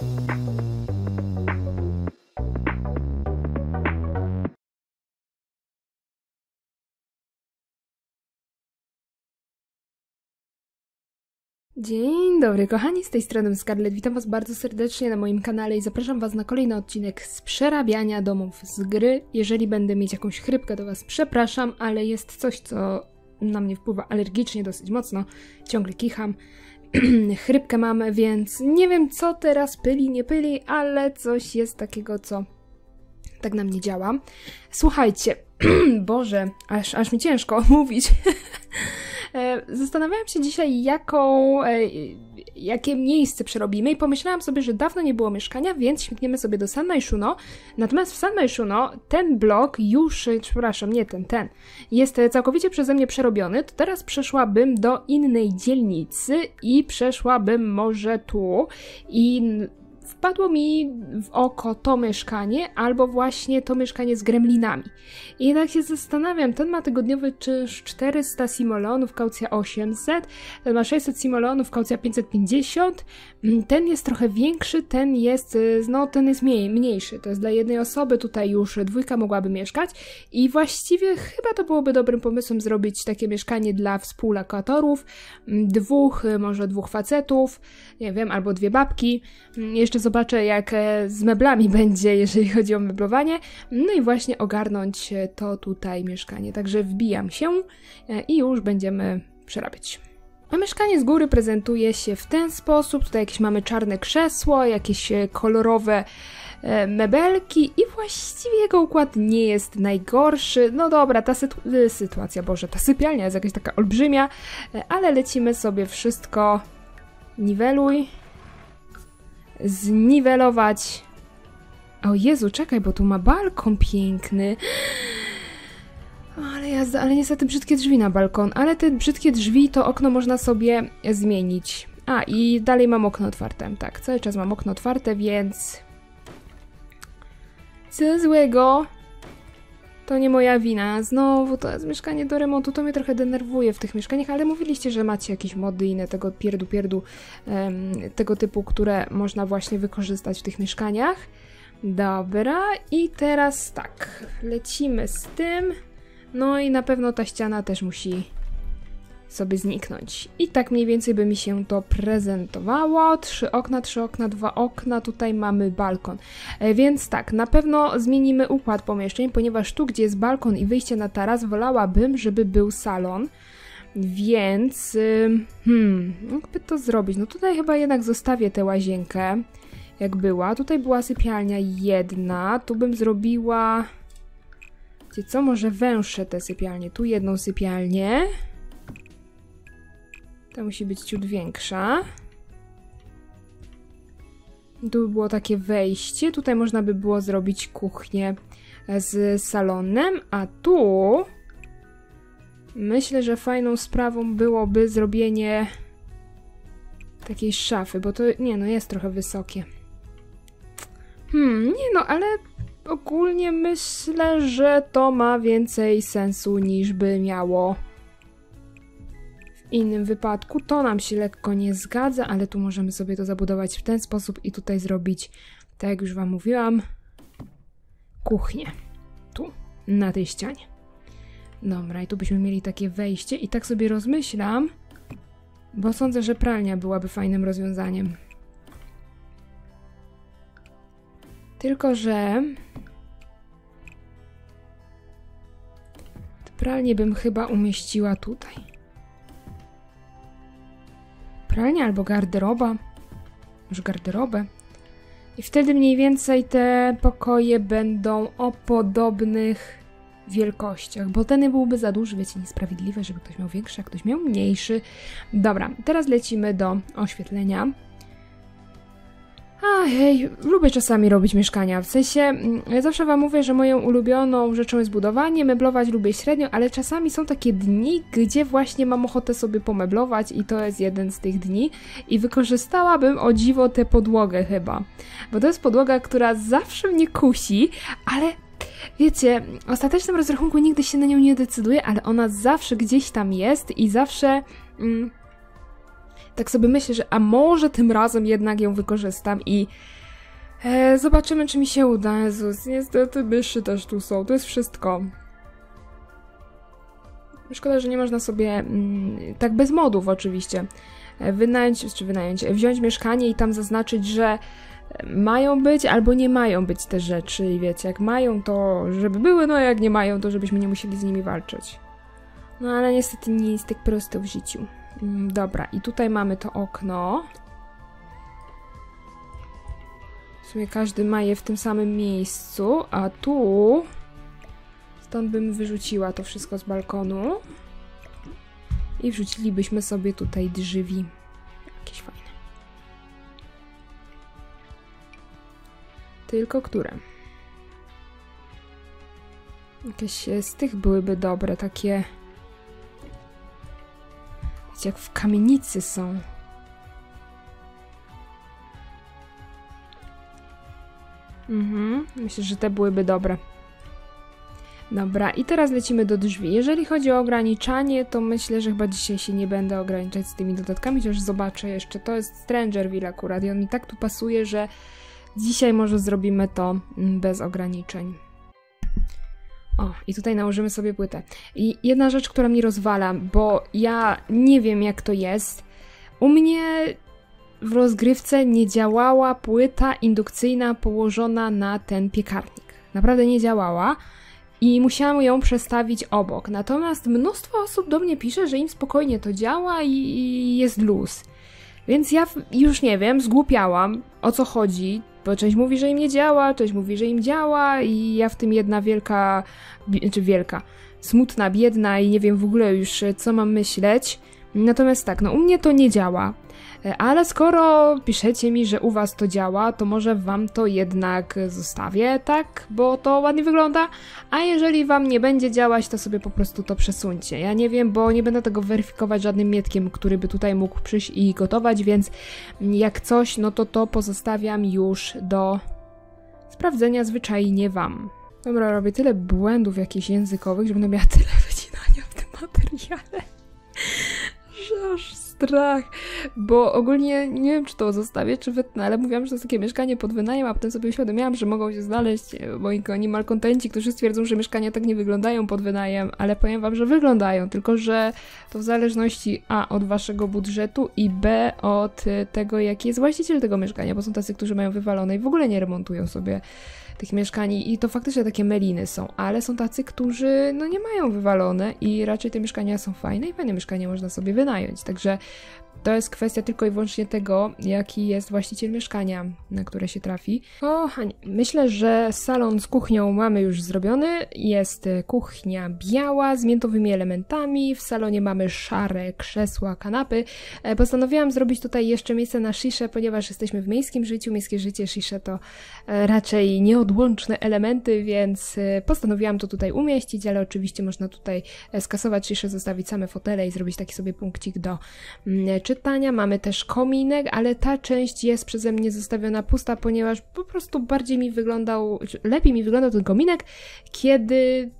Dzień dobry kochani, z tej strony Scarlett. Witam was bardzo serdecznie na moim kanale i zapraszam was na kolejny odcinek z przerabiania domów z gry. Jeżeli będę mieć jakąś chrypkę, to was przepraszam, ale jest coś, co na mnie wpływa alergicznie dosyć mocno. Ciągle kicham. chrypkę mamy, więc nie wiem co teraz pyli, nie pyli, ale coś jest takiego, co tak na mnie działa. Słuchajcie, Boże, aż, aż mi ciężko mówić. E, zastanawiałam się dzisiaj, jaką, e, jakie miejsce przerobimy i pomyślałam sobie, że dawno nie było mieszkania, więc śmigniemy sobie do San Maishuno. Natomiast w San Maishuno ten blok już, e, przepraszam, nie ten, ten, jest całkowicie przeze mnie przerobiony, to teraz przeszłabym do innej dzielnicy i przeszłabym może tu i wpadło mi w oko to mieszkanie, albo właśnie to mieszkanie z gremlinami. I jednak się zastanawiam, ten ma tygodniowy czynsz 400 simoleonów, kaucja 800, ten ma 600 simoleonów, kaucja 550, mm, ten jest trochę większy, ten jest, y, no ten jest mniej, mniejszy, to jest dla jednej osoby, tutaj już dwójka mogłaby mieszkać. I właściwie chyba to byłoby dobrym pomysłem zrobić takie mieszkanie dla współlokatorów, dwóch, y, może dwóch facetów, nie wiem, albo dwie babki, jeszcze zobaczę jak e, z meblami będzie, jeżeli chodzi o meblowanie. No i właśnie ogarnąć e, to tutaj mieszkanie. Także wbijam się e, i już będziemy przerabiać. A mieszkanie z góry prezentuje się w ten sposób. Tutaj jakieś mamy czarne krzesło, jakieś kolorowe mebelki i właściwie jego układ nie jest najgorszy. No dobra, ta sytu sytuacja, Boże, ta sypialnia jest jakaś taka olbrzymia, ale lecimy sobie wszystko niweluj zniwelować. O Jezu, czekaj, bo tu ma balkon piękny. Ale jazda, ale niestety brzydkie drzwi na balkon. Ale te brzydkie drzwi, to okno można sobie zmienić. A, i dalej mam okno otwarte. Tak, cały czas mam okno otwarte, więc... Co złego? To nie moja wina. Znowu to jest mieszkanie do remontu. To mnie trochę denerwuje w tych mieszkaniach, ale mówiliście, że macie jakieś mody inne tego pierdu pierdu um, tego typu, które można właśnie wykorzystać w tych mieszkaniach. Dobra, i teraz tak, lecimy z tym. No i na pewno ta ściana też musi sobie zniknąć. I tak mniej więcej by mi się to prezentowało. Trzy okna, trzy okna, dwa okna, tutaj mamy balkon. E, więc tak, na pewno zmienimy układ pomieszczeń, ponieważ tu, gdzie jest balkon i wyjście na taras, wolałabym, żeby był salon. Więc, hmm, jakby to zrobić? No tutaj chyba jednak zostawię tę łazienkę, jak była. Tutaj była sypialnia jedna, tu bym zrobiła... Gdzie co? Może węższe te sypialnie. Tu jedną sypialnię. Ta musi być ciut większa. Tu by było takie wejście. Tutaj można by było zrobić kuchnię z salonem, a tu myślę, że fajną sprawą byłoby zrobienie takiej szafy, bo to nie no jest trochę wysokie. Hmm, nie no, ale ogólnie myślę, że to ma więcej sensu niż by miało innym wypadku to nam się lekko nie zgadza, ale tu możemy sobie to zabudować w ten sposób i tutaj zrobić, tak jak już Wam mówiłam, kuchnię. Tu, na tej ścianie. Dobra, i tu byśmy mieli takie wejście i tak sobie rozmyślam, bo sądzę, że pralnia byłaby fajnym rozwiązaniem. Tylko, że... Pralnię bym chyba umieściła tutaj pralnia albo garderoba. Już garderobę. I wtedy mniej więcej te pokoje będą o podobnych wielkościach, bo ten byłby za duży, wiecie, niesprawiedliwe, żeby ktoś miał większy, a ktoś miał mniejszy. Dobra, teraz lecimy do oświetlenia. Ojej, lubię czasami robić mieszkania. W sensie, mm, ja zawsze wam mówię, że moją ulubioną rzeczą jest budowanie, meblować lubię średnio, ale czasami są takie dni, gdzie właśnie mam ochotę sobie pomeblować i to jest jeden z tych dni. I wykorzystałabym o dziwo tę podłogę chyba. Bo to jest podłoga, która zawsze mnie kusi, ale wiecie, w ostatecznym rozrachunku nigdy się na nią nie decyduję, ale ona zawsze gdzieś tam jest i zawsze... Mm, Tak sobie myślę, że a może tym razem jednak ją wykorzystam i e, zobaczymy, czy mi się uda. Jezus, niestety myszy też tu są. To jest wszystko. Szkoda, że nie można sobie, mm, tak bez modów oczywiście, e, wynająć, czy wynająć, wziąć mieszkanie i tam zaznaczyć, że mają być albo nie mają być te rzeczy i wiecie, jak mają to, żeby były, no a jak nie mają, to żebyśmy nie musieli z nimi walczyć. No ale niestety nie jest tak prosto w życiu. Mm, dobra, i tutaj mamy to okno. W sumie każdy ma je w tym samym miejscu, a tu... Stąd bym wyrzuciła to wszystko z balkonu. I wrzucilibyśmy sobie tutaj drzwi. Jakieś fajne. Tylko które? Jakieś z tych byłyby dobre, takie... Jak w kamienicy są. Mhm, myślę, że te byłyby dobre. Dobra, i teraz lecimy do drzwi. Jeżeli chodzi o ograniczanie, to myślę, że chyba dzisiaj się nie będę ograniczać z tymi dodatkami, chociaż zobaczę jeszcze. To jest Strangerville akurat i on mi tak tu pasuje, że dzisiaj może zrobimy to mm, bez ograniczeń. O, i tutaj nałożymy sobie płytę. I jedna rzecz, która mi rozwala, bo ja nie wiem jak to jest. U mnie w rozgrywce nie działała płyta indukcyjna położona na ten piekarnik. Naprawdę nie działała i musiałam ją przestawić obok. Natomiast mnóstwo osób do mnie pisze, że im spokojnie to działa i, i jest luz. Więc ja już nie wiem, zgłupiałam o co chodzi, bo część mówi, że im nie działa, część mówi, że im działa i ja w tym jedna wielka, czy wielka, smutna, biedna i nie wiem w ogóle już co mam myśleć. Natomiast tak, no u mnie to nie działa. Ale skoro piszecie mi, że u was to działa, to może wam to jednak zostawię, tak? Bo to ładnie wygląda. A jeżeli wam nie będzie działać, to sobie po prostu to przesuńcie. Ja nie wiem, bo nie będę tego weryfikować żadnym mietkiem, który by tutaj mógł przyjść i gotować, więc jak coś, no to to pozostawiam już do sprawdzenia zwyczajnie wam. Dobra, robię tyle błędów jakichś językowych, że będę miała tyle wycinania w tym materiale, aż strach, bo ogólnie nie wiem, czy to zostawię, czy wytnę, ale mówiłam, że to jest takie mieszkanie pod wynajem, a potem sobie uświadomiłam, że mogą się znaleźć e, moi animal contenci, którzy stwierdzą, że mieszkania tak nie wyglądają pod wynajem, ale powiem wam, że wyglądają, tylko że to w zależności a od waszego budżetu i b od tego, jaki jest właściciel tego mieszkania, bo są tacy, którzy mają wywalone i w ogóle nie remontują sobie tych mieszkań i to faktycznie takie meliny są, ale są tacy, którzy no nie mają wywalone i raczej te mieszkania są fajne i fajne mieszkanie można sobie wynająć, także to jest kwestia tylko i wyłącznie tego, jaki jest właściciel mieszkania, na które się trafi. Kochani, myślę, że salon z kuchnią mamy już zrobiony. Jest kuchnia biała z miętowymi elementami. W salonie mamy szare krzesła, kanapy. E, postanowiłam zrobić tutaj jeszcze miejsce na sziszę, ponieważ jesteśmy w miejskim życiu. Miejskie życie, szisze to e, raczej nieodłączne elementy, więc e, postanowiłam to tutaj umieścić, ale oczywiście można tutaj skasować sziszę, zostawić same fotele i zrobić taki sobie punkcik do mm, czytania. Mamy też kominek, ale ta część jest przeze mnie zostawiona pusta, ponieważ po prostu bardziej mi wyglądał, lepiej mi wyglądał ten kominek, kiedy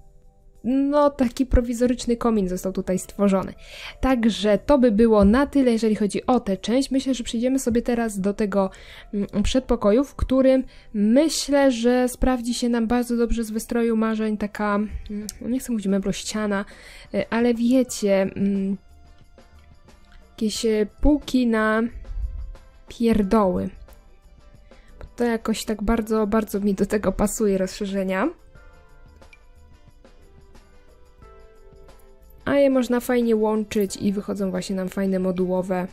no, taki prowizoryczny komin został tutaj stworzony. Także to by było na tyle, jeżeli chodzi o tę część. Myślę, że przejdziemy sobie teraz do tego mm, przedpokoju, w którym myślę, że sprawdzi się nam bardzo dobrze z wystroju marzeń taka, mm, no nie chcę mówić meblościana, y, ale wiecie, mm, jakieś e, półki na pierdoły. To jakoś tak bardzo, bardzo mi do tego pasuje rozszerzenia. A je można fajnie łączyć i wychodzą właśnie nam fajne modułowe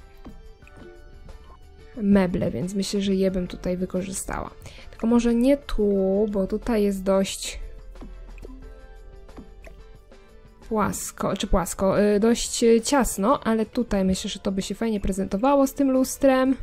meble, więc myślę, że je bym tutaj wykorzystała. Tylko może nie tu, bo tutaj jest dość płasko, czy płasko, y, dość ciasno, ale tutaj myślę, że to by się fajnie prezentowało z tym lustrem.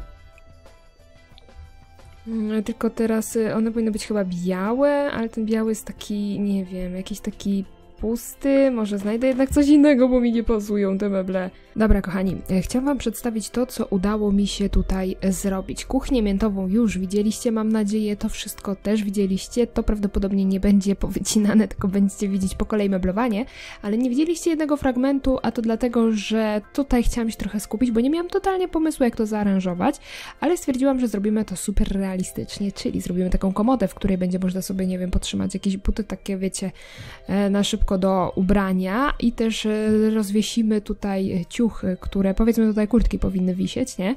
Mm, tylko teraz y, one powinny być chyba białe, ale ten biały jest taki, nie wiem, jakiś taki pusty, może znajdę jednak coś innego, bo mi nie pasują te meble. Dobra, kochani, e, chciałam wam przedstawić to, co udało mi się tutaj zrobić. Kuchnię miętową już widzieliście, mam nadzieję, to wszystko też widzieliście, to prawdopodobnie nie będzie powycinane, tylko będziecie widzieć po kolei meblowanie, ale nie widzieliście jednego fragmentu, a to dlatego, że tutaj chciałam się trochę skupić, bo nie miałam totalnie pomysłu, jak to zaaranżować, ale stwierdziłam, że zrobimy to super realistycznie, czyli zrobimy taką komodę, w której będzie można sobie, nie wiem, potrzymać jakieś buty takie, wiecie, e, na szybko do ubrania i też e, rozwiesimy tutaj ciuchy, które powiedzmy tutaj kurtki powinny wisieć, nie?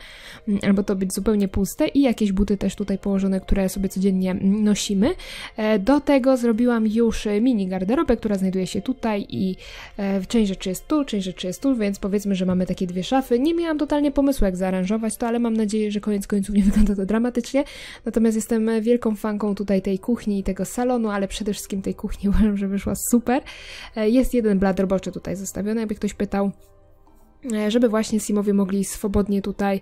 Mm, albo to być zupełnie puste i jakieś buty też tutaj położone, które sobie codziennie nosimy. E, do tego zrobiłam już mini garderobę, która znajduje się tutaj i część rzeczy jest tu, część rzeczy jest tu, więc powiedzmy, że mamy takie dwie szafy. Nie miałam totalnie pomysłu, jak zaaranżować to, ale mam nadzieję, że koniec końców nie wygląda to dramatycznie. Natomiast jestem wielką fanką tutaj tej kuchni i tego salonu, ale przede wszystkim tej kuchni uważam, że wyszła super. E, jest jeden blat roboczy tutaj zostawiony, jakby ktoś pytał e, żeby właśnie Simowie mogli swobodnie tutaj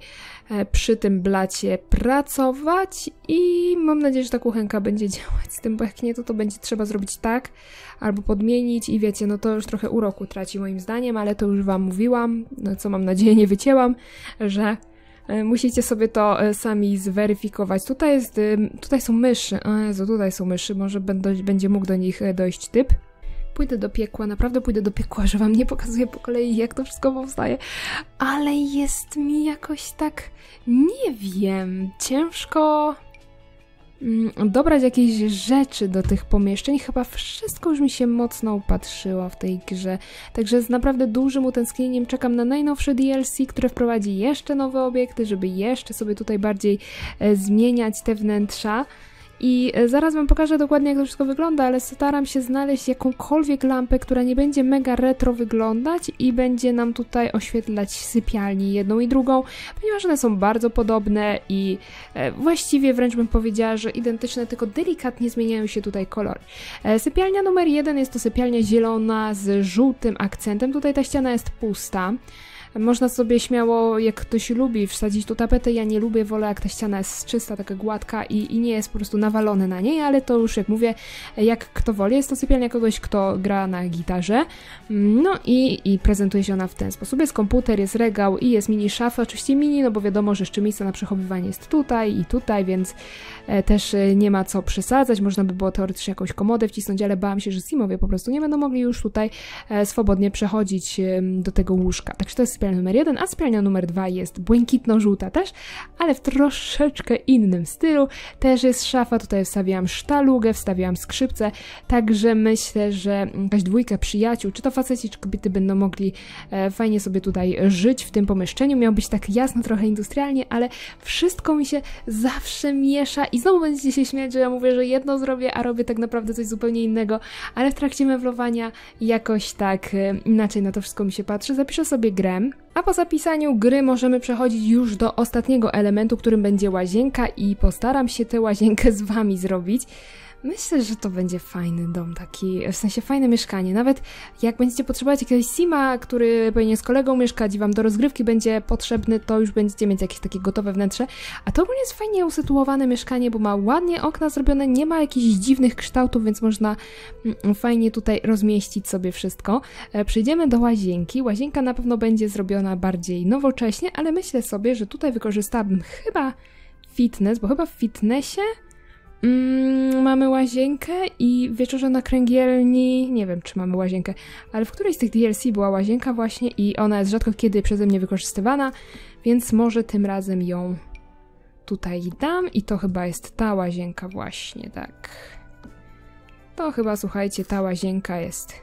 e, przy tym blacie pracować i mam nadzieję, że ta kuchenka będzie działać z tym, bo jak nie, to to będzie trzeba zrobić tak albo podmienić i wiecie, no to już trochę uroku traci moim zdaniem, ale to już wam mówiłam, no co mam nadzieję nie wycięłam, że Musicie sobie to sami zweryfikować. Tutaj jest, tutaj są myszy. O Jezu, tutaj są myszy. Może będzie mógł do nich dojść typ pójdę do piekła, naprawdę pójdę do piekła, że wam nie pokazuję po kolei, jak to wszystko powstaje, ale jest mi jakoś tak, nie wiem, ciężko mm, dobrać jakieś rzeczy do tych pomieszczeń. Chyba wszystko już mi się mocno upatrzyło w tej grze. Także z naprawdę dużym utęsknieniem czekam na najnowsze DLC, które wprowadzi jeszcze nowe obiekty, żeby jeszcze sobie tutaj bardziej e, zmieniać te wnętrza. I e, zaraz Wam pokażę dokładnie, jak to wszystko wygląda, ale staram się znaleźć jakąkolwiek lampę, która nie będzie mega retro wyglądać i będzie nam tutaj oświetlać sypialni jedną i drugą, ponieważ one są bardzo podobne i e, właściwie wręcz bym powiedziała, że identyczne, tylko delikatnie zmieniają się tutaj kolory. E, sypialnia numer jeden jest to sypialnia zielona z żółtym akcentem. Tutaj ta ściana jest pusta. Można sobie śmiało, jak ktoś lubi, wsadzić tu tapetę. Ja nie lubię, wolę jak ta ściana jest czysta, taka gładka i, i nie jest po prostu nawalone na niej, ale to już jak mówię, jak kto woli. Jest to sypialnia kogoś, kto gra na gitarze. No i, i prezentuje się ona w ten sposób. Jest komputer, jest regał i jest mini szafa. Oczywiście mini, no bo wiadomo, że jeszcze miejsce na przechowywanie jest tutaj i tutaj, więc e, też e, nie ma co przesadzać. Można by było teoretycznie jakąś komodę wcisnąć, ale bałam się, że Simowie po prostu nie będą mogli już tutaj e, swobodnie przechodzić do tego łóżka. Także to jest sypialnia numer jeden, a sypialnia numer dwa jest błękitno-żółta też, ale w troszeczkę innym stylu. Też jest szafa, tutaj wstawiałam sztalugę, wstawiałam skrzypce, także myślę, że jakaś dwójka przyjaciół, czy to faceci, czy kobiety będą mogli e, fajnie sobie tutaj żyć w tym pomieszczeniu. Miał być tak jasno, trochę industrialnie, ale wszystko mi się zawsze miesza i znowu będziecie się śmiać, że ja mówię, że jedno zrobię, a robię tak naprawdę coś zupełnie innego, ale w trakcie mewlowania jakoś tak e, inaczej na to wszystko mi się patrzy. Zapiszę sobie grę, a po zapisaniu gry możemy przechodzić już do ostatniego elementu, którym będzie łazienka i postaram się tę łazienkę z Wami zrobić. Myślę, że to będzie fajny dom, taki, w sensie fajne mieszkanie. Nawet jak będziecie potrzebować jakiegoś sima, który powinien z kolegą mieszkać i wam do rozgrywki będzie potrzebny, to już będziecie mieć jakieś takie gotowe wnętrze. A to ogólnie jest fajnie usytuowane mieszkanie, bo ma ładnie okna zrobione, nie ma jakichś dziwnych kształtów, więc można mm, fajnie tutaj rozmieścić sobie wszystko. E, przejdziemy do łazienki. Łazienka na pewno będzie zrobiona bardziej nowocześnie, ale myślę sobie, że tutaj wykorzystałabym chyba fitness, bo chyba w fitnessie Mm, mamy łazienkę i wieczorze na kręgielni, nie wiem czy mamy łazienkę, ale w którejś z tych DLC była łazienka właśnie i ona jest rzadko kiedy przeze mnie wykorzystywana, więc może tym razem ją tutaj dam i to chyba jest ta łazienka właśnie, tak. To chyba, słuchajcie, ta łazienka jest.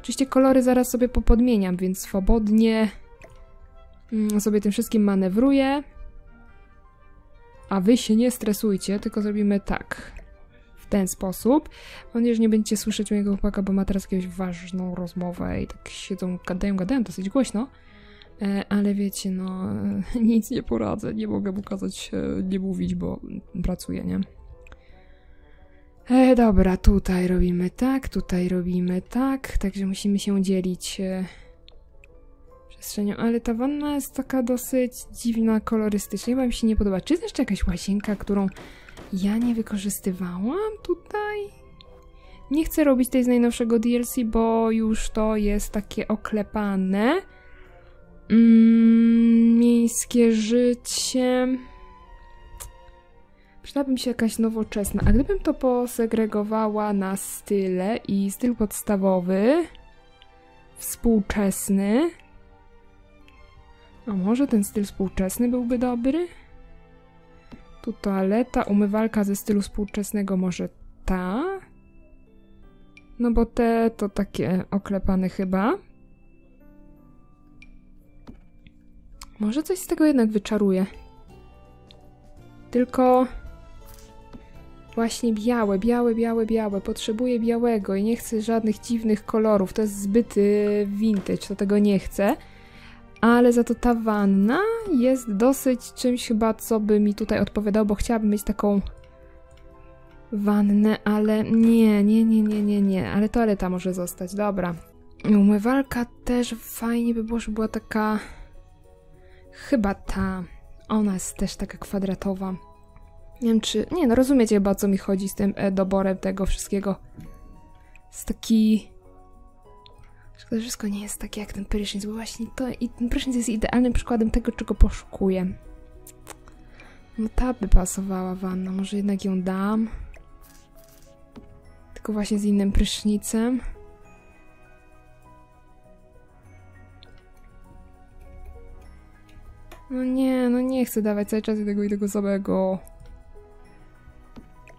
Oczywiście kolory zaraz sobie popodmieniam, więc swobodnie mm, sobie tym wszystkim manewruję. A wy się nie stresujcie, tylko zrobimy tak. W ten sposób. Mam nadzieję, że nie będziecie słyszeć mojego chłopaka, bo ma teraz jakąś ważną rozmowę i tak siedzą, gadają, gadają dosyć głośno. E, ale wiecie, no nic nie poradzę, nie mogę mu kazać nie mówić, bo pracuję, nie? E, dobra, tutaj robimy tak, tutaj robimy tak, także musimy się dzielić e, przestrzenią, ale ta wanna jest taka dosyć dziwna kolorystycznie, chyba mi się nie podoba. Czy jest jeszcze jakaś łazienka, którą ja nie wykorzystywałam tutaj? Nie chcę robić tej z najnowszego DLC, bo już to jest takie oklepane. Mm, miejskie życie. Przydałaby mi się jakaś nowoczesna. A gdybym to posegregowała na style i styl podstawowy, współczesny. A może ten styl współczesny byłby dobry? Tu toaleta, umywalka ze stylu współczesnego, może ta? No bo te to takie oklepane chyba. Może coś z tego jednak wyczaruje. Tylko właśnie białe, białe, białe, białe. Potrzebuję białego i nie chcę żadnych dziwnych kolorów. To jest zbyt y, vintage, to tego nie chcę. Ale za to ta wanna jest dosyć czymś chyba, co by mi tutaj odpowiadało, bo chciałabym mieć taką wannę, ale nie, nie, nie, nie, nie, nie. Ale toaleta może zostać, dobra. Umywalka też fajnie by było, żeby była taka... Chyba ta. Ona jest też taka kwadratowa. Nie wiem czy... Nie, no rozumiecie chyba o co mi chodzi z tym e, doborem tego wszystkiego. Jest taki... Szkoda, że wszystko nie jest takie jak ten prysznic, bo właśnie to... I ten prysznic jest idealnym przykładem tego, czego poszukuję. No ta by pasowała wanna, może jednak ją dam. Tylko właśnie z innym prysznicem. No nie, no nie chcę dawać cały czas tego i tego samego.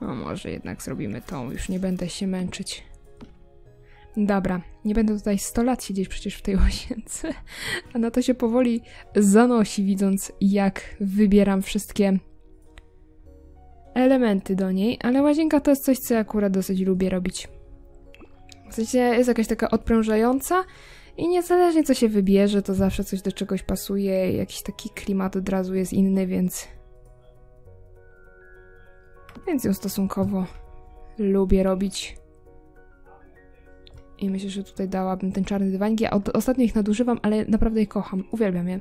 No może jednak zrobimy to, już nie będę się męczyć. Dobra, nie będę tutaj 100 lat siedzieć przecież w tej łazience. A na to się powoli zanosi, widząc jak wybieram wszystkie elementy do niej. Ale łazienka to jest coś, co ja akurat dosyć lubię robić. W sensie jest jakaś taka odprężająca i niezależnie co się wybierze, to zawsze coś do czegoś pasuje. Jakiś taki klimat od razu jest inny, więc... Więc ją stosunkowo lubię robić. I myślę, że tutaj dałabym ten czarny dywanik. Ja od, ostatnio ich nadużywam, ale naprawdę je kocham. Uwielbiam je.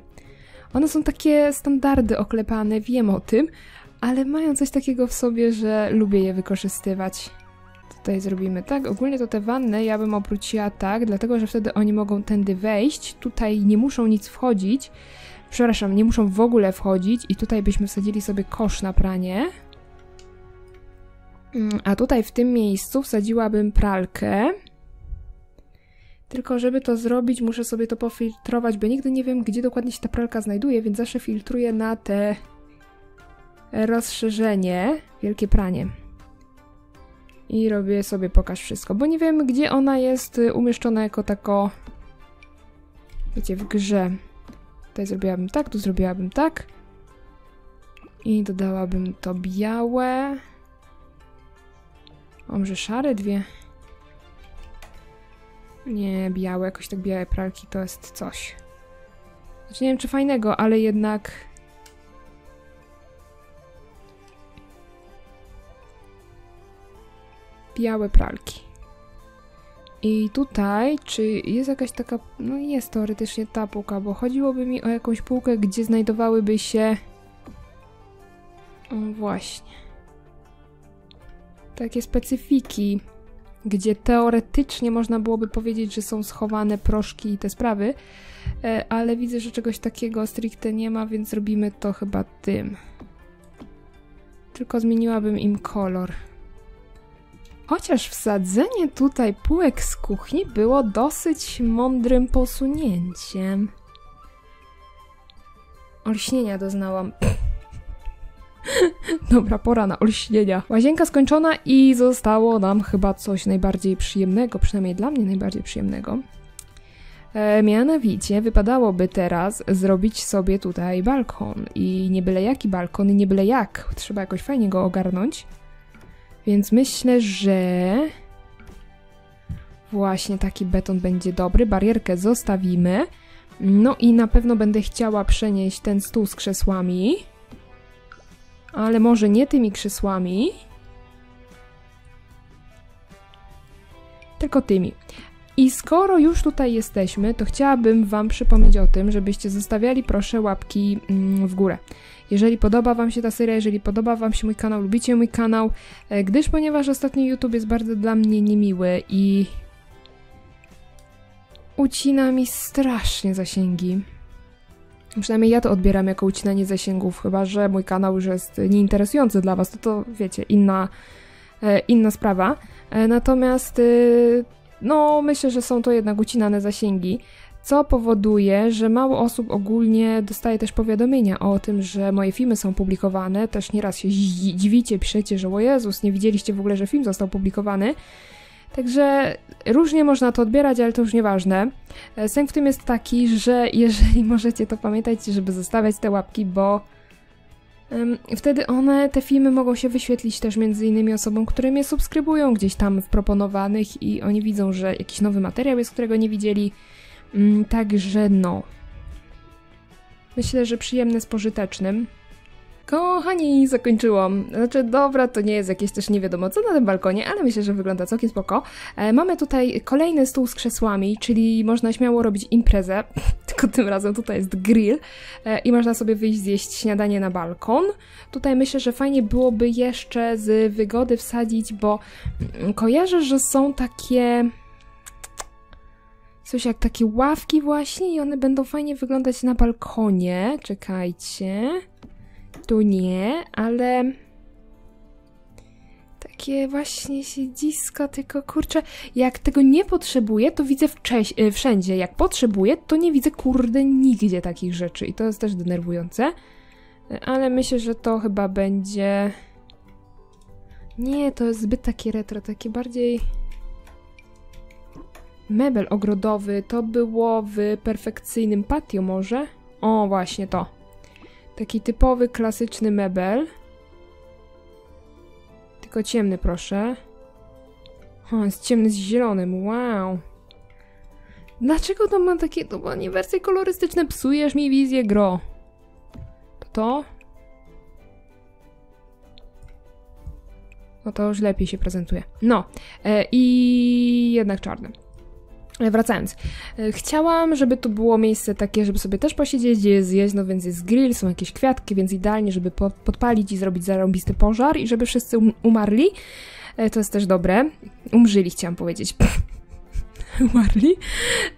One są takie standardy oklepane, wiem o tym, ale mają coś takiego w sobie, że lubię je wykorzystywać. Tutaj zrobimy tak. Ogólnie to te wanny ja bym obróciła tak, dlatego że wtedy oni mogą tędy wejść. Tutaj nie muszą nic wchodzić. Przepraszam, nie muszą w ogóle wchodzić i tutaj byśmy wsadzili sobie kosz na pranie. Mm, a tutaj w tym miejscu wsadziłabym pralkę. Tylko żeby to zrobić, muszę sobie to pofiltrować, bo nigdy nie wiem, gdzie dokładnie się ta pralka znajduje, więc zawsze filtruję na te rozszerzenie, wielkie pranie. I robię sobie pokaż wszystko, bo nie wiem, gdzie ona jest y, umieszczona jako tako, wiecie, w grze. Tutaj zrobiłabym tak, tu zrobiłabym tak. I dodałabym to białe. O, może szare dwie? Nie, białe, jakoś tak białe pralki to jest coś. Znaczy nie wiem czy fajnego, ale jednak... Białe pralki. I tutaj, czy jest jakaś taka, no jest teoretycznie ta półka, bo chodziłoby mi o jakąś półkę, gdzie znajdowałyby się... O, właśnie. Takie specyfiki gdzie teoretycznie można byłoby powiedzieć, że są schowane proszki i te sprawy, e, ale widzę, że czegoś takiego stricte nie ma, więc zrobimy to chyba tym. Tylko zmieniłabym im kolor. Chociaż wsadzenie tutaj półek z kuchni było dosyć mądrym posunięciem. Olśnienia doznałam. Dobra, pora na olśnienia. Łazienka skończona i zostało nam chyba coś najbardziej przyjemnego, przynajmniej dla mnie najbardziej przyjemnego. E, mianowicie wypadałoby teraz zrobić sobie tutaj balkon i nie byle jaki balkon i nie byle jak, trzeba jakoś fajnie go ogarnąć. Więc myślę, że właśnie taki beton będzie dobry, barierkę zostawimy. No i na pewno będę chciała przenieść ten stół z krzesłami ale może nie tymi krzesłami, tylko tymi. I skoro już tutaj jesteśmy, to chciałabym Wam przypomnieć o tym, żebyście zostawiali proszę łapki mm, w górę. Jeżeli podoba Wam się ta seria, jeżeli podoba Wam się mój kanał, lubicie mój kanał, e, gdyż ponieważ ostatnio YouTube jest bardzo dla mnie niemiły i ucina mi strasznie zasięgi. Przynajmniej ja to odbieram jako ucinanie zasięgów, chyba że mój kanał już jest nieinteresujący dla Was, to to wiecie, inna, e, inna sprawa. E, natomiast y, no, myślę, że są to jednak ucinane zasięgi, co powoduje, że mało osób ogólnie dostaje też powiadomienia o tym, że moje filmy są publikowane. Też nieraz się dziwicie, piszecie, że o Jezus, nie widzieliście w ogóle, że film został publikowany. Także różnie można to odbierać, ale to już nieważne. E, sęk w tym jest taki, że jeżeli możecie, to pamiętajcie, żeby zostawiać te łapki, bo wtedy one, te filmy mogą się wyświetlić też między innymi osobom, które mnie subskrybują gdzieś tam w proponowanych i oni widzą, że jakiś nowy materiał jest, którego nie widzieli. Um, także no. Myślę, że przyjemny z pożytecznym. Kochani, zakończyłam. Znaczy, dobra, to nie jest jakieś też nie wiadomo co na tym balkonie, ale myślę, że wygląda całkiem spoko. E, mamy tutaj kolejny stół z krzesłami, czyli można śmiało robić imprezę, tylko tym razem tutaj jest grill e, i można sobie wyjść zjeść śniadanie na balkon. Tutaj myślę, że fajnie byłoby jeszcze z wygody wsadzić, bo mm, kojarzę, że są takie coś jak takie ławki właśnie i one będą fajnie wyglądać na balkonie. Czekajcie tu nie, ale takie właśnie siedzisko, tylko kurczę, jak tego nie potrzebuję, to widzę e, wszędzie. Jak potrzebuję, to nie widzę kurde nigdzie takich rzeczy i to jest też denerwujące. Ale myślę, że to chyba będzie... Nie, to jest zbyt takie retro, takie bardziej... Mebel ogrodowy, to było w perfekcyjnym patio może? O, właśnie to. Taki typowy, klasyczny mebel. Tylko ciemny, proszę. O, jest ciemny z zielonym, wow. Dlaczego to ma takie, to ma wersje kolorystyczne? Psujesz mi wizję, gro. To to? No to już lepiej się prezentuje. No, e, i jednak czarny. Wracając, e, chciałam, żeby tu było miejsce takie, żeby sobie też posiedzieć, gdzie jest no więc jest grill, są jakieś kwiatki, więc idealnie, żeby po podpalić i zrobić zarąbisty pożar i żeby wszyscy um umarli. E, to jest też dobre. Umrzyli, chciałam powiedzieć. umarli.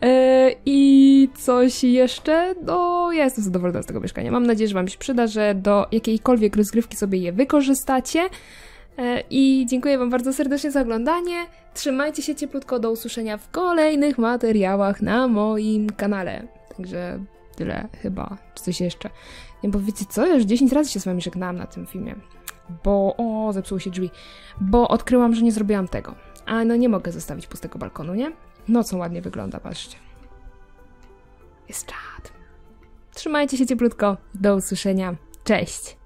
E, I coś jeszcze? No, ja jestem zadowolona z tego mieszkania. Mam nadzieję, że Wam się przyda, że do jakiejkolwiek rozgrywki sobie je wykorzystacie. E, I dziękuję Wam bardzo serdecznie za oglądanie. Trzymajcie się cieplutko do usłyszenia w kolejnych materiałach na moim kanale. Także tyle chyba, czy coś jeszcze. Nie, bo wiecie co, już 10 razy się z Wami żegnałam na tym filmie. Bo, o, zepsuły się drzwi. Bo odkryłam, że nie zrobiłam tego. A no nie mogę zostawić pustego balkonu, nie? Nocą ładnie wygląda, patrzcie. Jest czad. Trzymajcie się cieplutko. Do usłyszenia. Cześć!